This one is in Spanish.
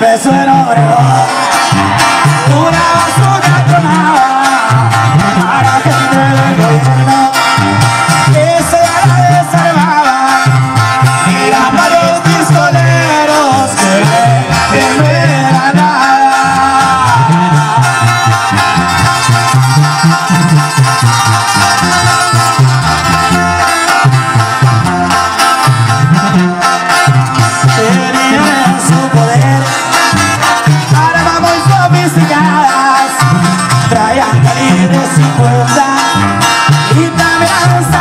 peso en oro Una basura tronada para gente del gobierno si pota y también